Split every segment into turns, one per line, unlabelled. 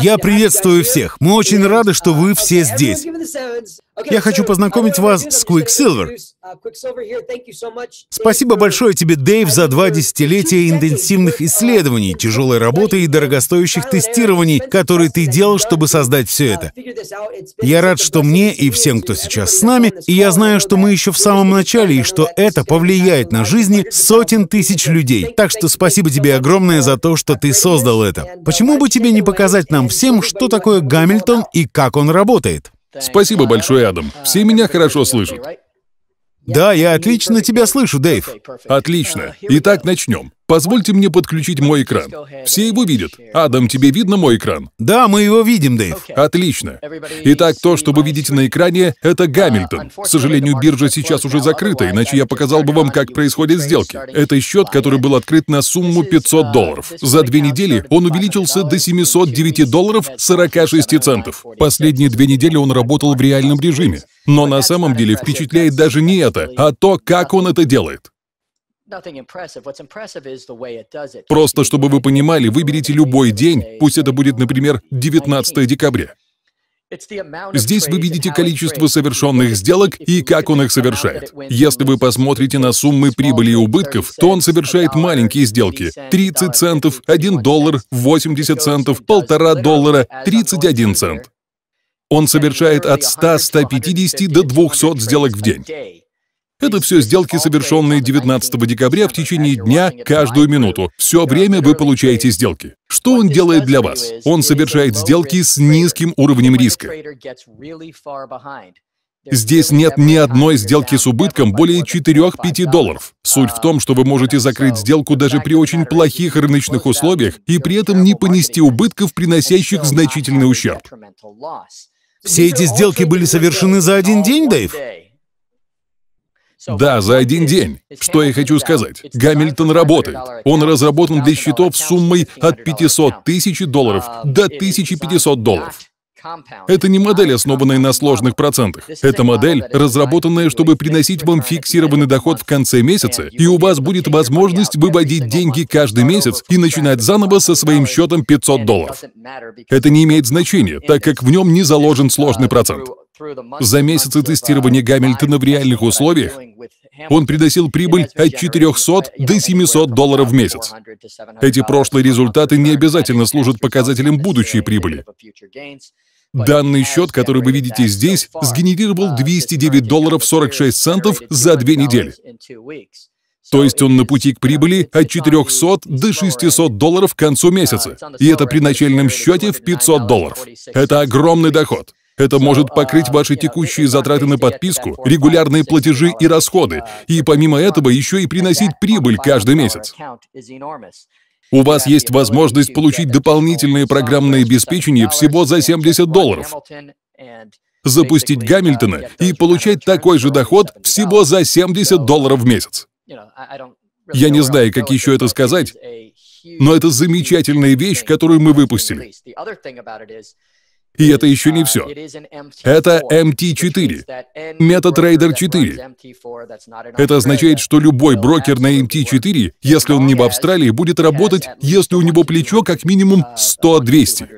Я приветствую всех. Мы очень рады, что вы все здесь. Я хочу познакомить вас с Quicksilver. Спасибо большое тебе, Дэйв, за два десятилетия интенсивных исследований, тяжелой работы и дорогостоящих тестирований, которые ты делал, чтобы создать все это. Я рад, что мне и всем, кто сейчас с нами, и я знаю, что мы еще в самом начале, и что это повлияет на жизни сотен тысяч людей. Так что спасибо тебе огромное за то, что ты создал это. Почему бы тебе не показать нам всем, что такое Гамильтон и как он работает?
Спасибо большое, Адам. Все меня хорошо слышат.
Да, я отлично тебя слышу, Дэйв.
Отлично. Итак, начнем. Позвольте мне подключить мой экран. Все его видят. Адам, тебе видно мой экран?
Да, мы его видим, Дэйв.
Отлично. Итак, то, что вы видите на экране, это Гамильтон. К сожалению, биржа сейчас уже закрыта, иначе я показал бы вам, как происходят сделки. Это счет, который был открыт на сумму 500 долларов. За две недели он увеличился до 709 долларов 46 центов. Последние две недели он работал в реальном режиме. Но на самом деле впечатляет даже не это, а то, как он это делает. Просто чтобы вы понимали, выберите любой день, пусть это будет, например, 19 декабря. Здесь вы видите количество совершенных сделок и как он их совершает. Если вы посмотрите на суммы прибыли и убытков, то он совершает маленькие сделки. 30 центов, 1 доллар, 80 центов, 1,5 доллара, 31 цент. Он совершает от 100, 150 до 200 сделок в день. Это все сделки, совершенные 19 декабря в течение дня, каждую минуту. Все время вы получаете сделки. Что он делает для вас? Он совершает сделки с низким уровнем риска. Здесь нет ни одной сделки с убытком более 4-5 долларов. Суть в том, что вы можете закрыть сделку даже при очень плохих рыночных условиях и при этом не понести убытков, приносящих значительный ущерб.
Все эти сделки были совершены за один день, Дэйв?
Да, за один день. Что я хочу сказать? Гамильтон работает. Он разработан для счетов суммой от 500 тысяч долларов до 1500 долларов. Это не модель, основанная на сложных процентах. Это модель, разработанная, чтобы приносить вам фиксированный доход в конце месяца, и у вас будет возможность выводить деньги каждый месяц и начинать заново со своим счетом 500 долларов. Это не имеет значения, так как в нем не заложен сложный процент. За месяцы тестирования Гамильтона в реальных условиях он приносил прибыль от 400 до 700 долларов в месяц. Эти прошлые результаты не обязательно служат показателем будущей прибыли. Данный счет, который вы видите здесь, сгенерировал 209 долларов 46 центов за две недели. То есть он на пути к прибыли от 400 до 600 долларов к концу месяца. И это при начальном счете в 500 долларов. Это огромный доход. Это может покрыть ваши текущие затраты на подписку, регулярные платежи и расходы, и помимо этого еще и приносить прибыль каждый месяц. У вас есть возможность получить дополнительное программное обеспечение всего за 70 долларов. Запустить Гамильтона и получать такой же доход всего за 70 долларов в месяц. Я не знаю, как еще это сказать, но это замечательная вещь, которую мы выпустили. И это еще не все. Это MT4, MetaTrader 4. Это означает, что любой брокер на MT4, если он не в Австралии, будет работать, если у него плечо как минимум 100-200.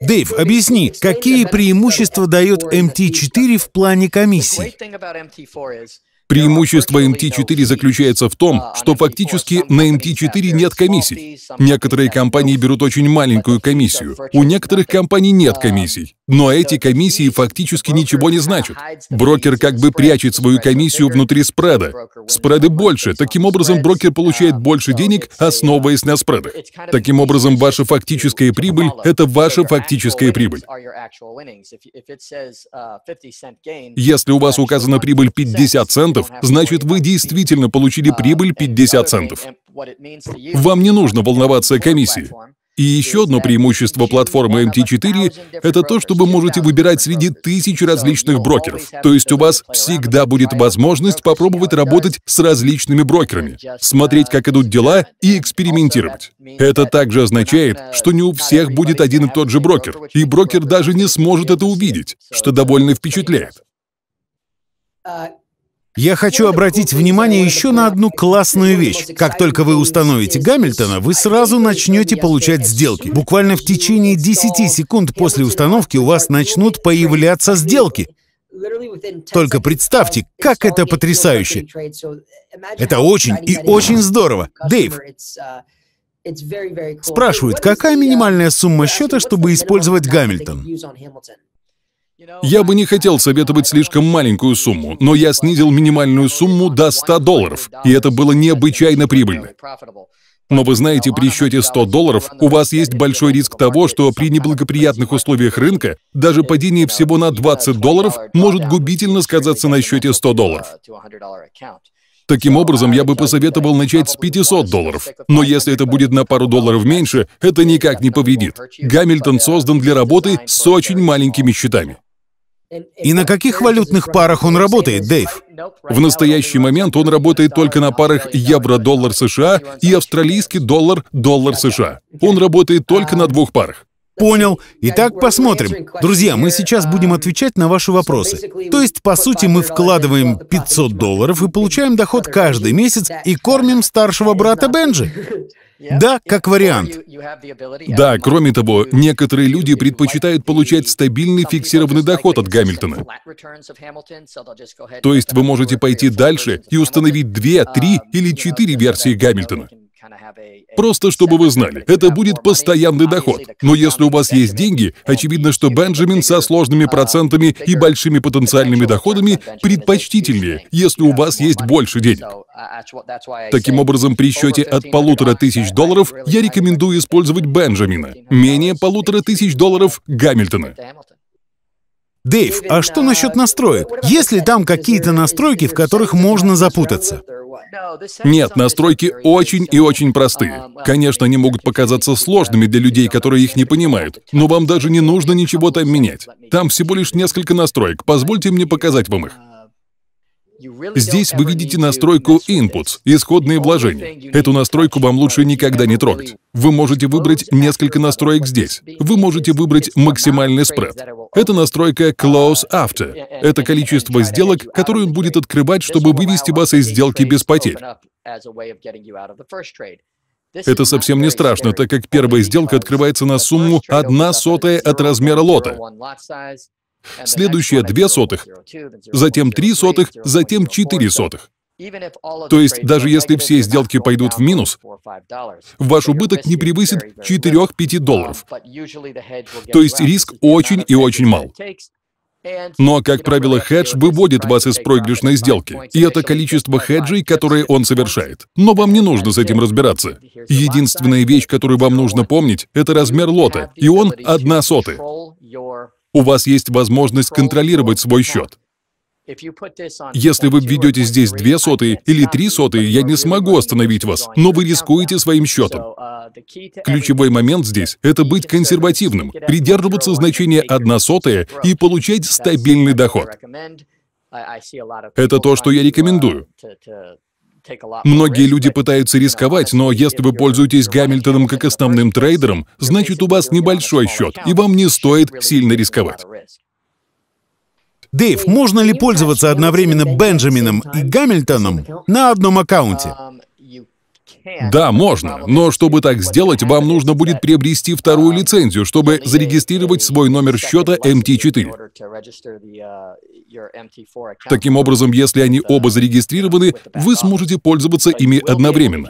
Дэйв, объясни, какие преимущества дает MT4 в плане комиссий?
Преимущество MT4 заключается в том, что фактически на MT4 нет комиссий. Некоторые компании берут очень маленькую комиссию, у некоторых компаний нет комиссий. Но эти комиссии фактически ничего не значат. Брокер как бы прячет свою комиссию внутри спреда. Спреды больше, таким образом брокер получает больше денег, основываясь на спредах. Таким образом, ваша фактическая прибыль — это ваша фактическая прибыль. Если у вас указана прибыль 50 центов, значит вы действительно получили прибыль 50 центов. Вам не нужно волноваться о комиссии. И еще одно преимущество платформы MT4 — это то, что вы можете выбирать среди тысяч различных брокеров. То есть у вас всегда будет возможность попробовать работать с различными брокерами, смотреть, как идут дела и экспериментировать. Это также означает, что не у всех будет один и тот же брокер, и брокер даже не сможет это увидеть, что довольно впечатляет.
Я хочу обратить внимание еще на одну классную вещь. Как только вы установите Гамильтона, вы сразу начнете получать сделки. Буквально в течение 10 секунд после установки у вас начнут появляться сделки. Только представьте, как это потрясающе. Это очень и очень здорово. Дэйв, спрашивают, какая минимальная сумма счета, чтобы использовать Гамильтон?
Я бы не хотел советовать слишком маленькую сумму, но я снизил минимальную сумму до 100 долларов, и это было необычайно прибыльно. Но вы знаете, при счете 100 долларов у вас есть большой риск того, что при неблагоприятных условиях рынка даже падение всего на 20 долларов может губительно сказаться на счете 100 долларов. Таким образом, я бы посоветовал начать с 500 долларов. Но если это будет на пару долларов меньше, это никак не повредит. Гамильтон создан для работы с очень маленькими счетами.
И на каких валютных парах он работает, Дэйв?
В настоящий момент он работает только на парах евро-доллар США и австралийский доллар-доллар США. Он работает только на двух парах.
Понял. Итак, посмотрим. Друзья, мы сейчас будем отвечать на ваши вопросы. То есть, по сути, мы вкладываем 500 долларов и получаем доход каждый месяц и кормим старшего брата Бенджи. Да, как вариант.
Да, кроме того, некоторые люди предпочитают получать стабильный фиксированный доход от Гамильтона. То есть вы можете пойти дальше и установить две, три или четыре версии Гамильтона. Просто чтобы вы знали, это будет постоянный доход. Но если у вас есть деньги, очевидно, что Бенджамин со сложными процентами и большими потенциальными доходами предпочтительнее, если у вас есть больше денег. Таким образом, при счете от полутора тысяч долларов я рекомендую использовать Бенджамина, менее полутора тысяч долларов Гамильтона.
Дэйв, а что насчет настроек? Есть ли там какие-то настройки, в которых можно запутаться?
Нет, настройки очень и очень простые. Конечно, они могут показаться сложными для людей, которые их не понимают, но вам даже не нужно ничего там менять. Там всего лишь несколько настроек. Позвольте мне показать вам их. Здесь вы видите настройку Inputs, исходные вложения. Эту настройку вам лучше никогда не трогать. Вы можете выбрать несколько настроек здесь. Вы можете выбрать максимальный спред. Это настройка Close After. Это количество сделок, которые он будет открывать, чтобы вывести вас из сделки без потерь. Это совсем не страшно, так как первая сделка открывается на сумму 1 сотая от размера лота следующие две сотых, затем три сотых, затем четыре сотых. То есть даже если все сделки пойдут в минус, ваш убыток не превысит 4-5 долларов. То есть риск очень и очень мал. Но, как правило, хедж выводит вас из проигрышной сделки, и это количество хеджей, которые он совершает. Но вам не нужно с этим разбираться. Единственная вещь, которую вам нужно помнить, это размер лота, и он одна сотая у вас есть возможность контролировать свой счет. Если вы введете здесь две сотые или три сотые, я не смогу остановить вас, но вы рискуете своим счетом. Ключевой момент здесь — это быть консервативным, придерживаться значения одна сотая и получать стабильный доход. Это то, что я рекомендую. Многие люди пытаются рисковать, но если вы пользуетесь Гамильтоном как основным трейдером, значит у вас небольшой счет, и вам не стоит сильно рисковать.
Дэйв, можно ли пользоваться одновременно Бенджамином и Гамильтоном на одном аккаунте?
Да, можно, но чтобы так сделать, вам нужно будет приобрести вторую лицензию, чтобы зарегистрировать свой номер счета MT4. Таким образом, если они оба зарегистрированы, вы сможете пользоваться ими одновременно.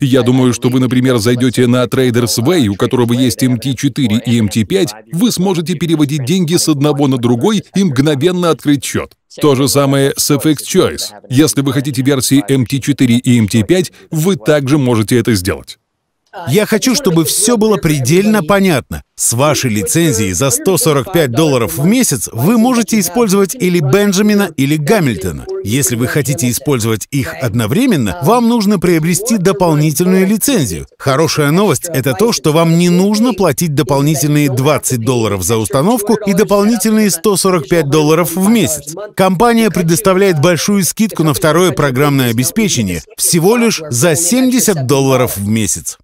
Я думаю, что вы, например, зайдете на Traders Way, у которого есть MT4 и MT5, вы сможете переводить деньги с одного на другой и мгновенно открыть счет. То же самое с FX Choice. Если вы хотите версии MT4 и MT5, вы также можете это сделать.
Я хочу, чтобы все было предельно понятно. С вашей лицензией за 145 долларов в месяц вы можете использовать или Бенджамина, или Гамильтона. Если вы хотите использовать их одновременно, вам нужно приобрести дополнительную лицензию. Хорошая новость — это то, что вам не нужно платить дополнительные 20 долларов за установку и дополнительные 145 долларов в месяц. Компания предоставляет большую скидку на второе программное обеспечение всего лишь за 70 долларов в месяц.